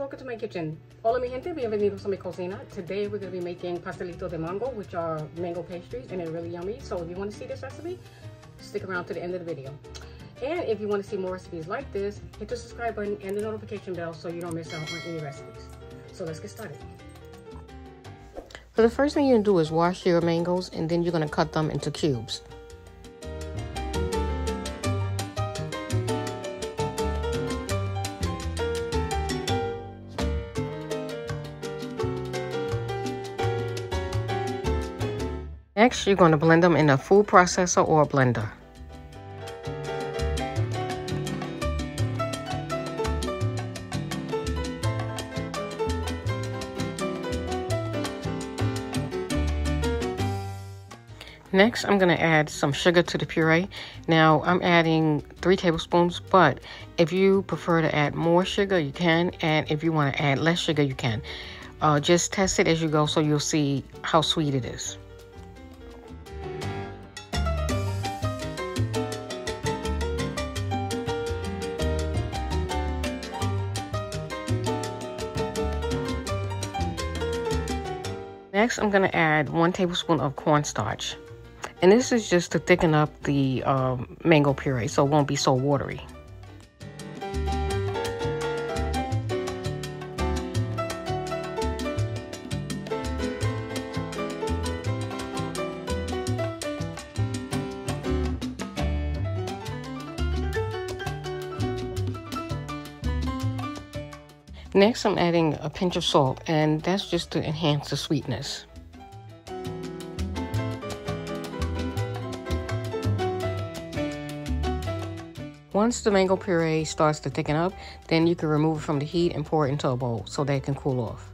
welcome to my kitchen. Hola mi gente, bienvenidos a mi cocina. Today we're going to be making pastelito de mango, which are mango pastries, and they're really yummy. So if you want to see this recipe, stick around to the end of the video. And if you want to see more recipes like this, hit the subscribe button and the notification bell so you don't miss out on any recipes. So let's get started. So the first thing you're going to do is wash your mangoes and then you're going to cut them into cubes. Next, you're going to blend them in a food processor or blender. Next, I'm going to add some sugar to the puree. Now, I'm adding three tablespoons, but if you prefer to add more sugar, you can. And if you want to add less sugar, you can. Uh, just test it as you go so you'll see how sweet it is. Next, I'm going to add one tablespoon of cornstarch. And this is just to thicken up the um, mango puree so it won't be so watery. Next, I'm adding a pinch of salt, and that's just to enhance the sweetness. Once the mango puree starts to thicken up, then you can remove it from the heat and pour it into a bowl so that it can cool off.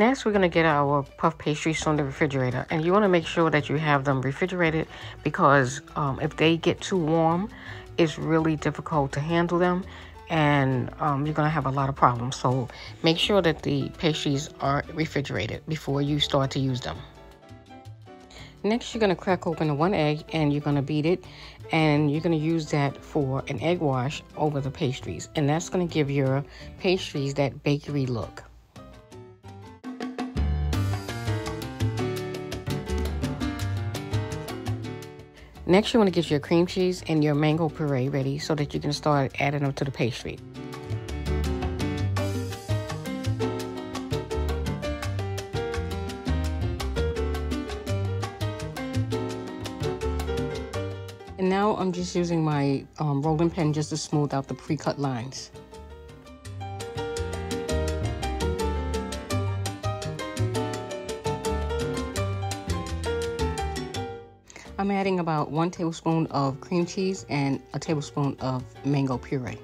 Next, we're going to get our puff pastries from the refrigerator. And you want to make sure that you have them refrigerated because um, if they get too warm, it's really difficult to handle them and um, you're going to have a lot of problems. So make sure that the pastries are refrigerated before you start to use them. Next, you're going to crack open one egg and you're going to beat it and you're going to use that for an egg wash over the pastries. And that's going to give your pastries that bakery look. Next, you want to get your cream cheese and your mango puree ready so that you can start adding them to the pastry. And now I'm just using my um, rolling pin just to smooth out the pre-cut lines. Adding about one tablespoon of cream cheese and a tablespoon of mango puree.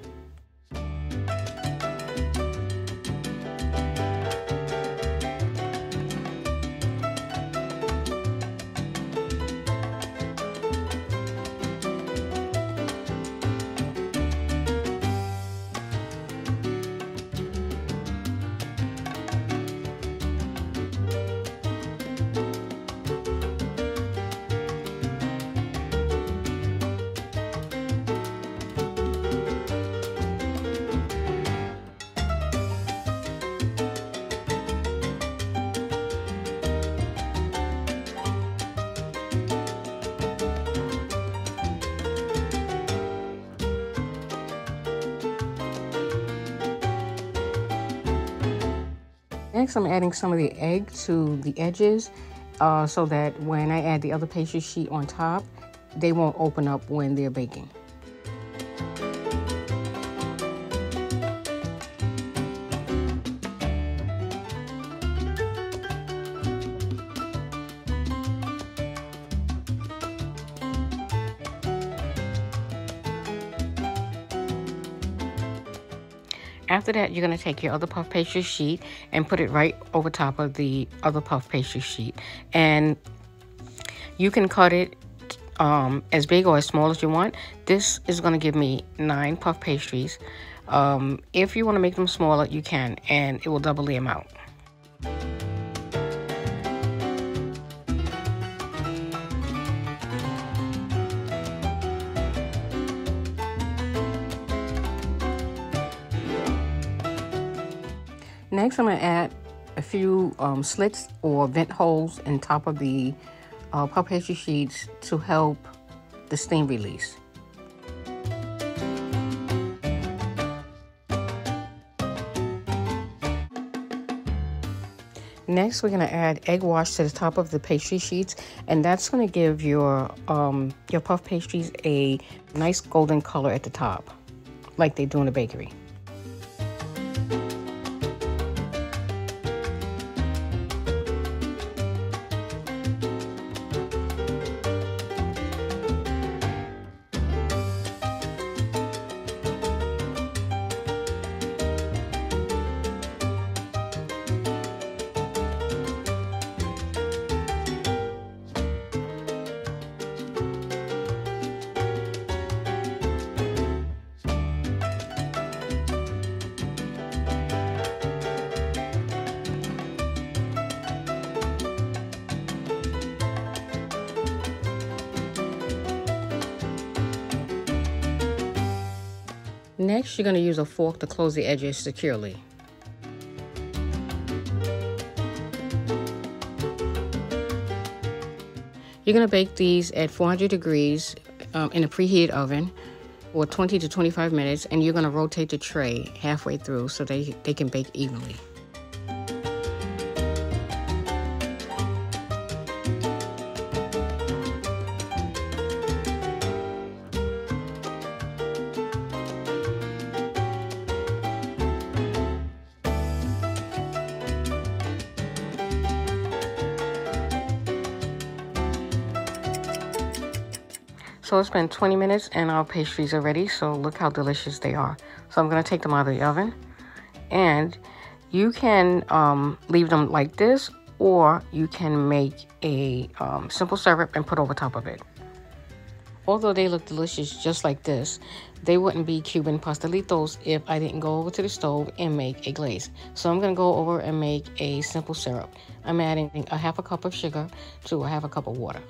Next, I'm adding some of the egg to the edges uh, so that when I add the other pastry sheet on top, they won't open up when they're baking. After that, you're going to take your other puff pastry sheet and put it right over top of the other puff pastry sheet. And you can cut it um, as big or as small as you want. This is going to give me nine puff pastries. Um, if you want to make them smaller, you can, and it will double the amount. Next, I'm going to add a few um, slits or vent holes in top of the uh, puff pastry sheets to help the steam release. Next, we're going to add egg wash to the top of the pastry sheets, and that's going to give your um, your puff pastries a nice golden color at the top, like they do in the bakery. Next, you're going to use a fork to close the edges securely. You're going to bake these at 400 degrees um, in a preheated oven for 20 to 25 minutes, and you're going to rotate the tray halfway through so they, they can bake evenly. So it's been 20 minutes and our pastries are ready. So look how delicious they are. So I'm going to take them out of the oven. And you can um, leave them like this or you can make a um, simple syrup and put over top of it. Although they look delicious just like this, they wouldn't be Cuban pastelitos if I didn't go over to the stove and make a glaze. So I'm going to go over and make a simple syrup. I'm adding a half a cup of sugar to a half a cup of water.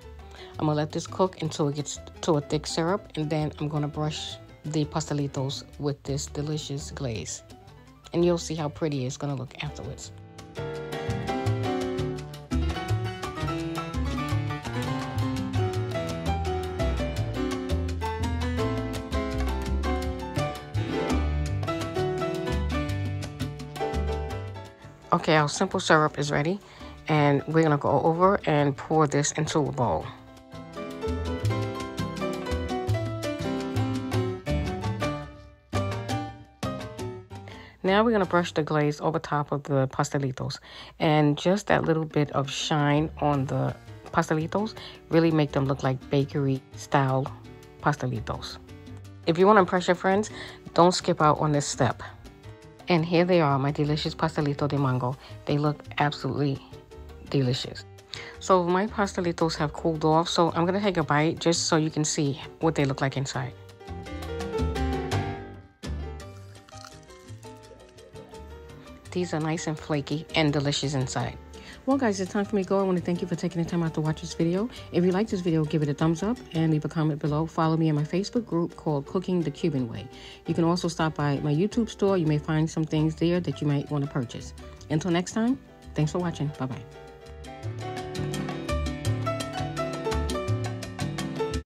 I'm gonna let this cook until it gets to a thick syrup and then I'm gonna brush the pastelitos with this delicious glaze. And you'll see how pretty it's gonna look afterwards. Okay, our simple syrup is ready and we're gonna go over and pour this into a bowl. Now we're going to brush the glaze over top of the pastelitos. And just that little bit of shine on the pastelitos really make them look like bakery style pastelitos. If you want to impress your friends, don't skip out on this step. And here they are, my delicious pastelito de mango. They look absolutely delicious. So my pastelitos have cooled off, so I'm going to take a bite just so you can see what they look like inside. These are nice and flaky and delicious inside. Well, guys, it's time for me to go. I want to thank you for taking the time out to watch this video. If you like this video, give it a thumbs up and leave a comment below. Follow me in my Facebook group called Cooking the Cuban Way. You can also stop by my YouTube store. You may find some things there that you might want to purchase. Until next time, thanks for watching. Bye-bye.